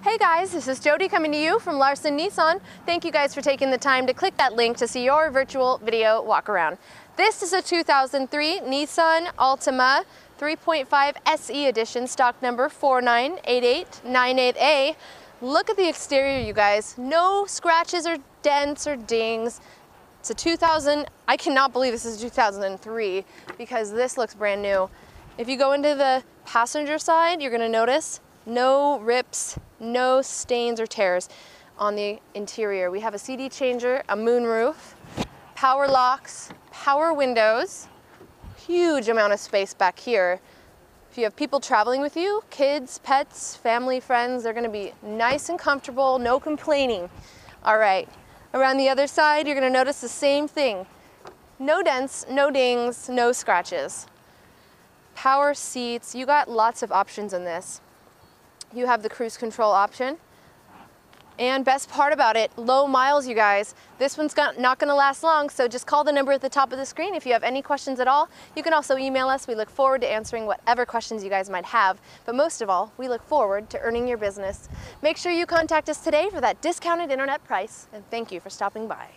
Hey guys, this is Jody coming to you from Larson Nissan. Thank you guys for taking the time to click that link to see your virtual video walk around. This is a 2003 Nissan Altima 3.5 SE edition, stock number 498898A. Look at the exterior, you guys. No scratches or dents or dings. It's a 2000, I cannot believe this is 2003 because this looks brand new. If you go into the passenger side, you're gonna notice no rips, no stains or tears on the interior. We have a CD changer, a moonroof, power locks, power windows, huge amount of space back here. If you have people traveling with you, kids, pets, family, friends, they're gonna be nice and comfortable, no complaining. All right, around the other side, you're gonna notice the same thing. No dents, no dings, no scratches. Power seats, you got lots of options in this you have the cruise control option. And best part about it, low miles, you guys. This one's not gonna last long, so just call the number at the top of the screen if you have any questions at all. You can also email us. We look forward to answering whatever questions you guys might have. But most of all, we look forward to earning your business. Make sure you contact us today for that discounted internet price, and thank you for stopping by.